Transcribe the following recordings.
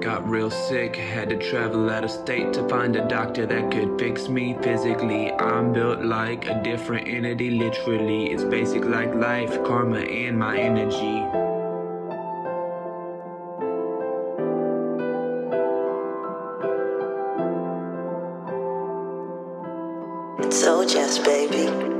Got real sick, had to travel out of state to find a doctor that could fix me physically. I'm built like a different entity, literally. It's basic like life, karma, and my energy. So just baby.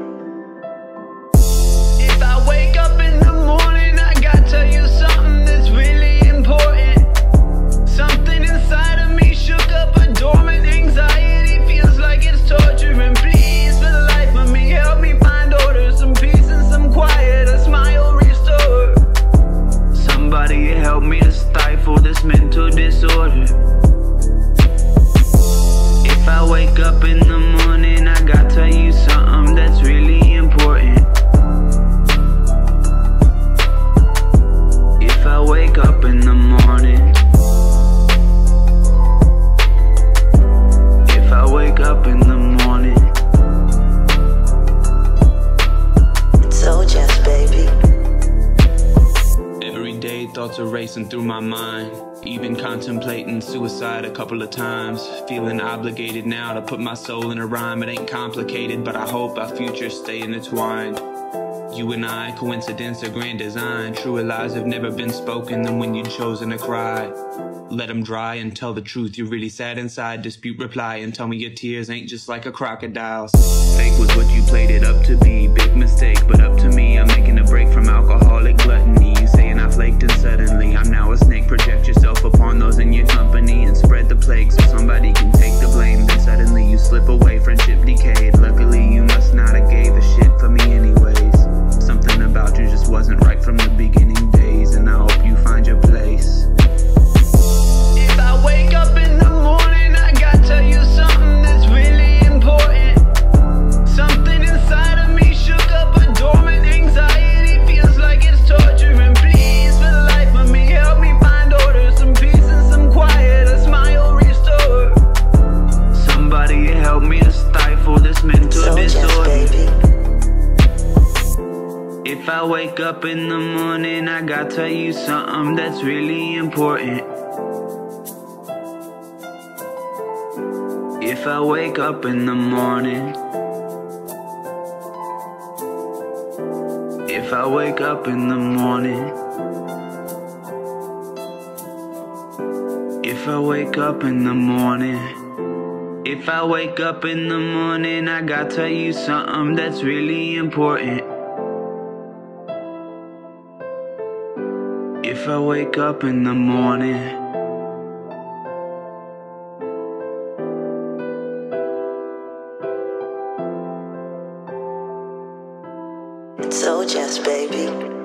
disorder. Thoughts are racing through my mind. Even contemplating suicide a couple of times. Feeling obligated now to put my soul in a rhyme. It ain't complicated, but I hope our futures stay intertwined. You and I, coincidence or grand design. Truer lies have never been spoken than when you'd chosen to cry. Let 'em dry and tell the truth. You're really sad inside. Dispute reply and tell me your tears ain't just like a crocodile's. Fake was what you played to stifle this mental So disorder. baby. If I wake up in the morning, I gotta tell you something that's really important. If I wake up in the morning, if I wake up in the morning, if I wake up in the morning. If I wake up in the morning, I gotta tell you something that's really important. If I wake up in the morning, So just baby.